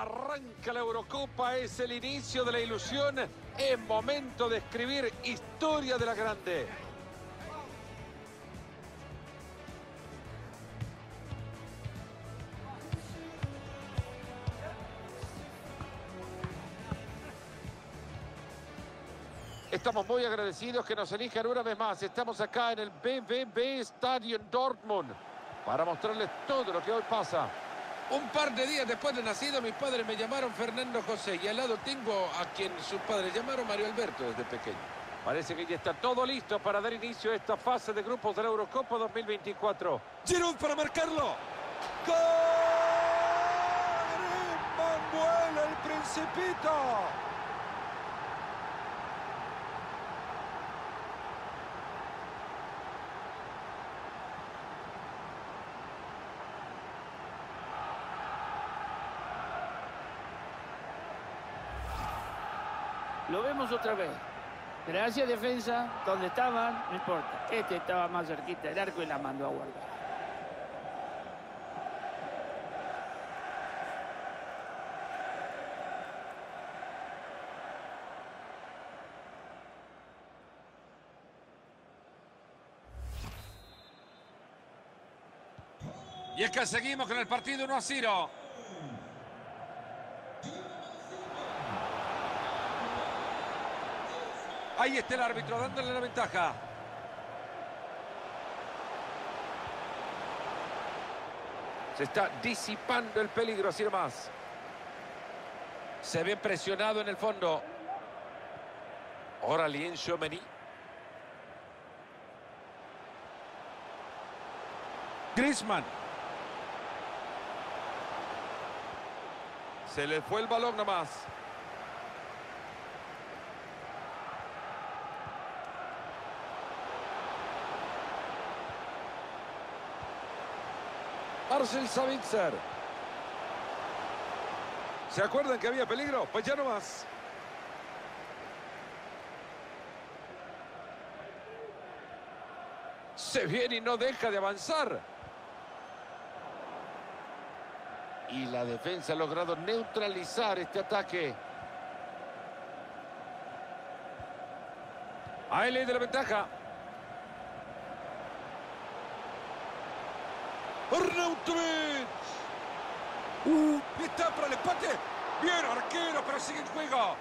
Arranca la Eurocopa, es el inicio de la ilusión. Es momento de escribir historia de la grande. Estamos muy agradecidos que nos elijan una vez más. Estamos acá en el BBB Stadium Dortmund para mostrarles todo lo que hoy pasa. Un par de días después de nacido, mis padres me llamaron Fernando José y al lado tengo a quien sus padres llamaron Mario Alberto desde pequeño. Parece que ya está todo listo para dar inicio a esta fase de grupos de la Eurocopa 2024. Giroud para marcarlo. ¡Gol! ¡Manuel el Principito! Lo vemos otra vez. Gracias, defensa. Donde estaban, no importa. Este estaba más cerquita del arco y la mandó a guardar. Y es que seguimos con el partido 1 a 0. Ahí está el árbitro dándole la ventaja. Se está disipando el peligro, así nomás. Se ve presionado en el fondo. Ahora Lien Chomeny. Griezmann. Se le fue el balón nomás. Marcel Savitzer. ¿Se acuerdan que había peligro? Pues ya no más. Se viene y no deja de avanzar. Y la defensa ha logrado neutralizar este ataque. Ahí le de la ventaja. Arnautovic. Uh, está para el empate. Bien, arquero, pero sigue en juego.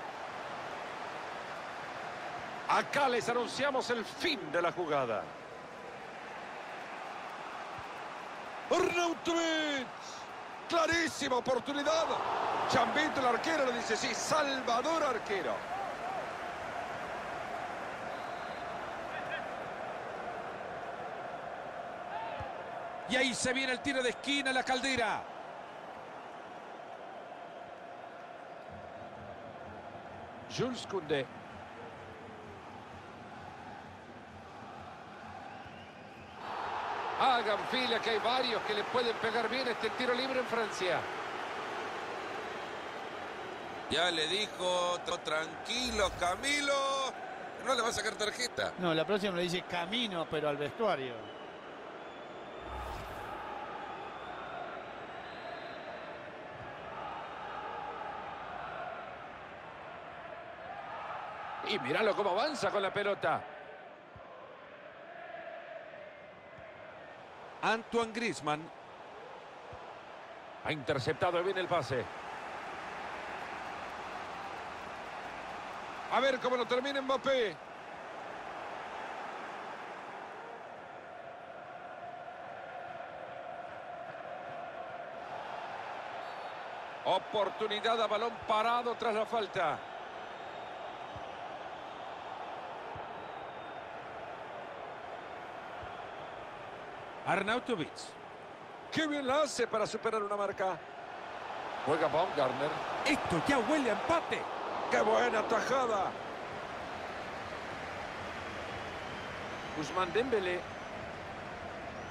Acá les anunciamos el fin de la jugada. Arnautovic. Clarísima oportunidad. Chambito el arquero le dice sí. Salvador arquero. Y ahí se viene el tiro de esquina, la caldera. Jules Koundé. Hagan fila que hay varios que le pueden pegar bien este tiro libre en Francia. Ya le dijo, tranquilo, Camilo. No le va a sacar tarjeta. No, la próxima le dice camino, pero al vestuario. Y míralo cómo avanza con la pelota. Antoine Griezmann. Ha interceptado bien el pase. A ver cómo lo termina Mbappé. Oportunidad a balón parado tras la falta. Arnautovic. Qué bien la hace para superar una marca. Juega Baumgartner. Esto ya huele a empate. ¡Qué buena tajada! Guzmán Dembélé.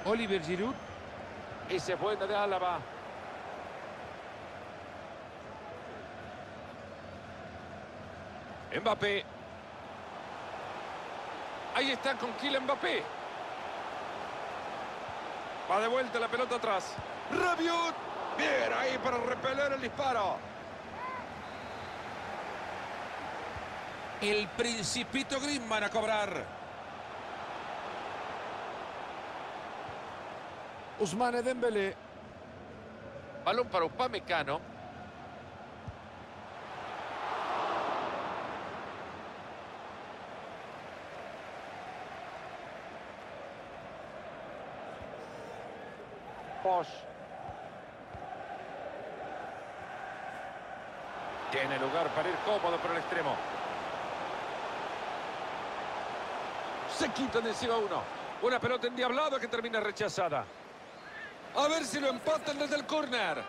Oliver Giroud. Ese es buena de Álava. Mbappé. Ahí está con Kylian Mbappé. Va de vuelta la pelota atrás. Rabiot. Bien, ahí para repeler el disparo. El principito Griezmann a cobrar. Usmane Dembélé. Balón para Upamecano. Tiene lugar para ir cómodo por el extremo. Se quita de encima uno. Una pelota endiablada que termina rechazada. A ver si lo empatan desde el córner.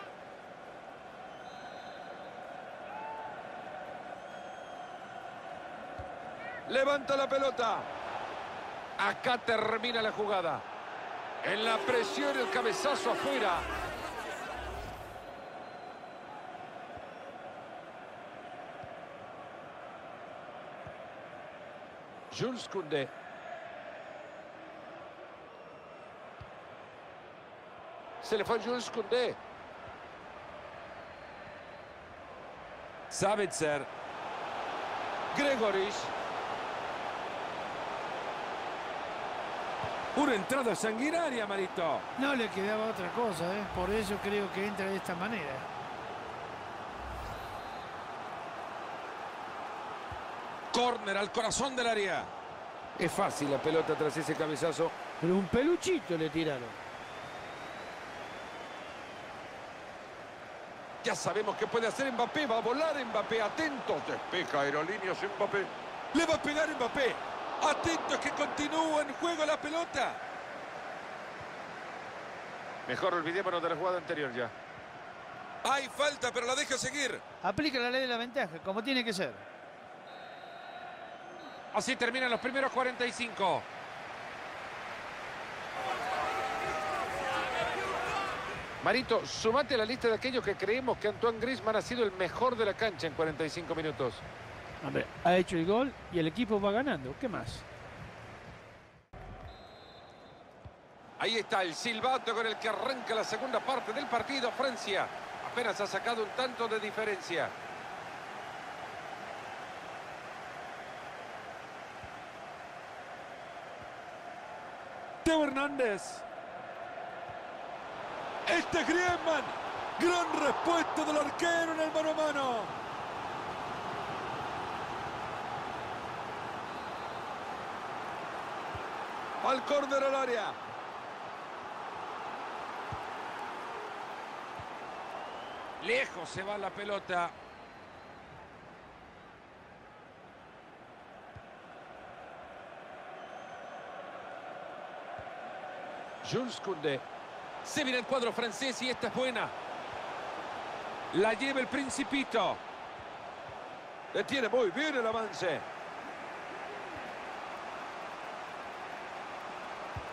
Levanta la pelota. Acá termina la jugada. En la presión el cabezazo afuera. Jules Koundé. Se le fue Jules Koundé. Savitzer. Gregoris. Una entrada sanguinaria, Marito. No le quedaba otra cosa, ¿eh? por eso creo que entra de esta manera. Córner al corazón del área. Es fácil la pelota tras ese cabezazo. Pero un peluchito le tiraron. Ya sabemos que puede hacer Mbappé. Va a volar Mbappé. Atentos. Despeja aerolíneas Mbappé. Le va a pegar Mbappé. Atentos que continúa en juego la pelota. Mejor olvidémonos de la jugada anterior ya. Hay falta, pero la deja seguir. Aplica la ley de la ventaja, como tiene que ser. Así terminan los primeros 45. Marito, sumate a la lista de aquellos que creemos que Antoine Griezmann ha sido el mejor de la cancha en 45 minutos. Hombre, ha hecho el gol y el equipo va ganando. ¿Qué más? Ahí está el silbato con el que arranca la segunda parte del partido. Francia apenas ha sacado un tanto de diferencia. Teo Hernández. Este es Griezmann. Gran respuesta del arquero en el mano a mano. Al córner al área. Lejos se va la pelota. Jules Koundé. Se viene el cuadro francés y esta es buena. La lleva el Principito. Detiene muy bien el avance.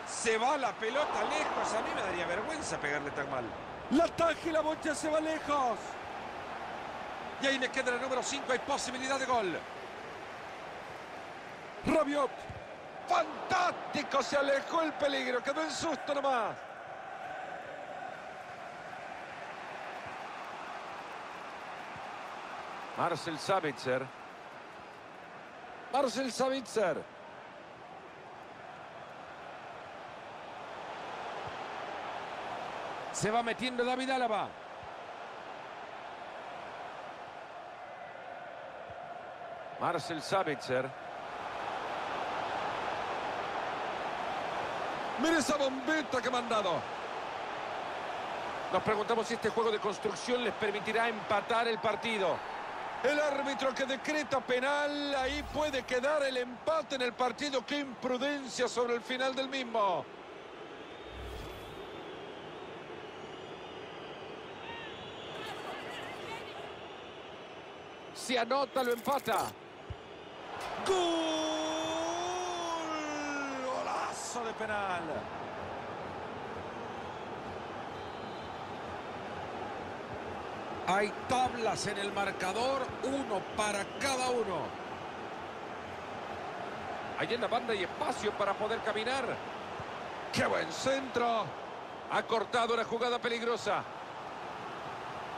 Se va la pelota lejos. A mí me daría vergüenza pegarle tan mal. La taja y la bocha se va lejos. Y ahí le queda el número 5. Hay posibilidad de gol. Rabiot. Fantástico. Se alejó el peligro. Quedó en susto nomás. Marcel Savitzer. Marcel Savitzer. Se va metiendo David Álava. Marcel Savitzer. Mira esa bombeta que me han dado. Nos preguntamos si este juego de construcción les permitirá empatar el partido. El árbitro que decreta penal, ahí puede quedar el empate en el partido. ¡Qué imprudencia sobre el final del mismo! Si anota, lo empata. ¡Gol! Golazo de penal. Hay tablas en el marcador, uno para cada uno. Allí en la banda hay espacio para poder caminar. ¡Qué buen centro! Ha cortado una jugada peligrosa.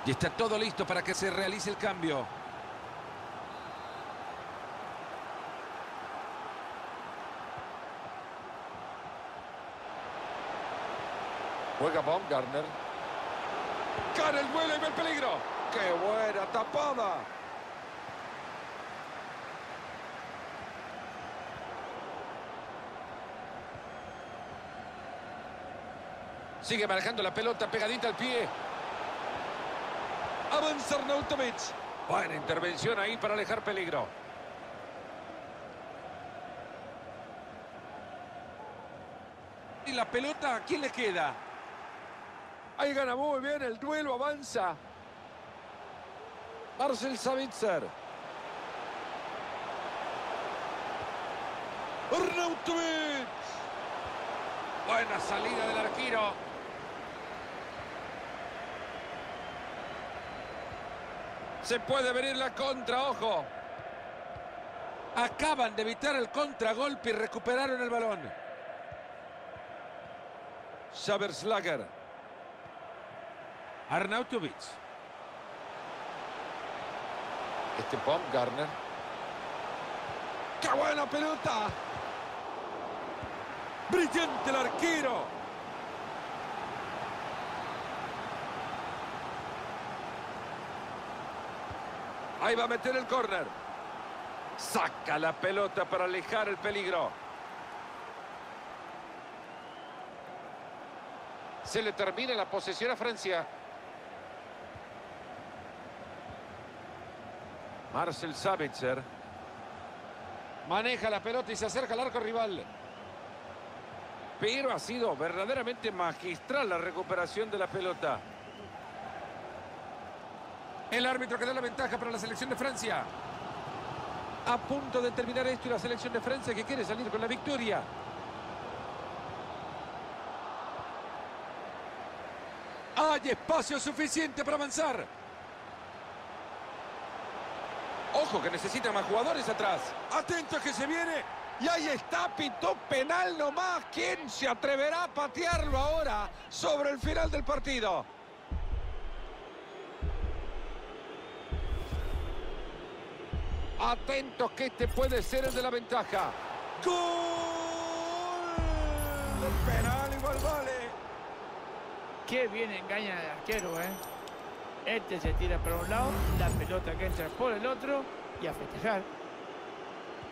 Y está todo listo para que se realice el cambio. Juega Baumgartner. Cara el vuelo y ve el peligro. ¡Qué buena tapada! Sigue manejando la pelota pegadita al pie. Avanza Arnautovic. Buena intervención ahí para alejar peligro. ¿Y la pelota a quién le queda? Ahí gana muy bien el duelo, avanza. Marcel Savitzer. Arnautovic. Buena salida del arquero. Se puede venir la contra, ojo. Acaban de evitar el contragolpe y recuperaron el balón. Saberslager. Arnautovic. Este Baumgartner. ¡Qué buena pelota! ¡Brillante el arquero! Ahí va a meter el córner. Saca la pelota para alejar el peligro. Se le termina la posesión a Francia. Marcel Sabitzer. Maneja la pelota y se acerca al arco rival. Pero ha sido verdaderamente magistral la recuperación de la pelota. El árbitro que da la ventaja para la selección de Francia. A punto de terminar esto y la selección de Francia que quiere salir con la victoria. Hay espacio suficiente para avanzar. Ojo que necesita más jugadores atrás. Atento que se viene. Y ahí está, pitó penal nomás. ¿Quién se atreverá a patearlo ahora sobre el final del partido? Atentos que este puede ser el de la ventaja. ¡Gol! El penal igual vale. Qué bien engaña el arquero, ¿eh? Este se tira para un lado, la pelota que entra por el otro y a festejar.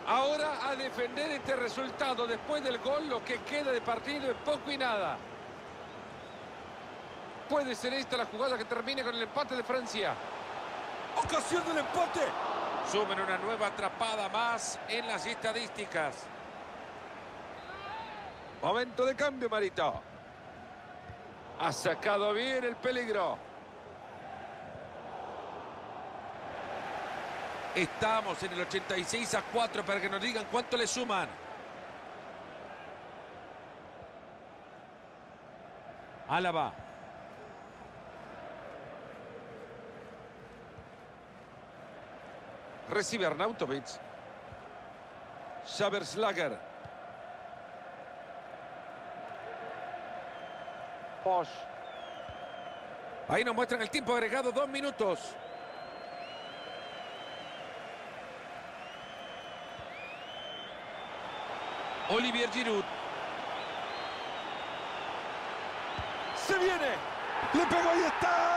Ahora a defender este resultado después del gol, lo que queda de partido es poco y nada. Puede ser esta la jugada que termine con el empate de Francia. Ocasión del empate. Sumen una nueva atrapada más en las estadísticas. Momento de cambio, Marito. Ha sacado bien el peligro. Estamos en el 86 a 4 para que nos digan cuánto le suman. Álava. Recibe Arnautovic. Saberslager. Bosch. Ahí nos muestran el tiempo agregado, dos minutos. Olivier Giroud. Se viene. Le pegó y está.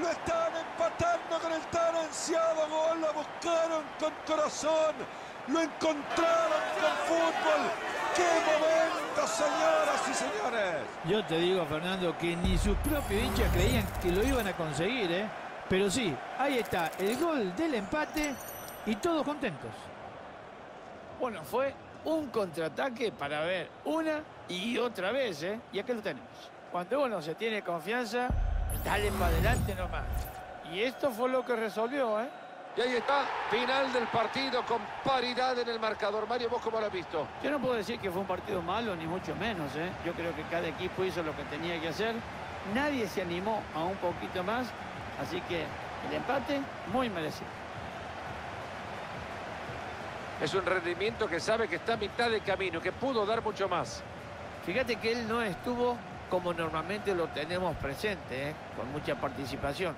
Lo están empatando con el tan ansiado gol. Lo buscaron con corazón. Lo encontraron con fútbol. ¡Qué momento, señoras y señores! Yo te digo, Fernando, que ni sus propios hinchas creían que lo iban a conseguir, ¿eh? Pero sí, ahí está el gol del empate y todos contentos. Bueno, fue un contraataque para ver una y otra vez, ¿eh? Y acá lo tenemos. Cuando uno se tiene confianza, dale para adelante nomás. Y esto fue lo que resolvió, ¿eh? Y ahí está, final del partido con paridad en el marcador. Mario, ¿vos cómo lo has visto? Yo no puedo decir que fue un partido malo, ni mucho menos, ¿eh? Yo creo que cada equipo hizo lo que tenía que hacer. Nadie se animó a un poquito más, así que el empate muy merecido. Es un rendimiento que sabe que está a mitad de camino, que pudo dar mucho más. Fíjate que él no estuvo como normalmente lo tenemos presente, ¿eh? con mucha participación.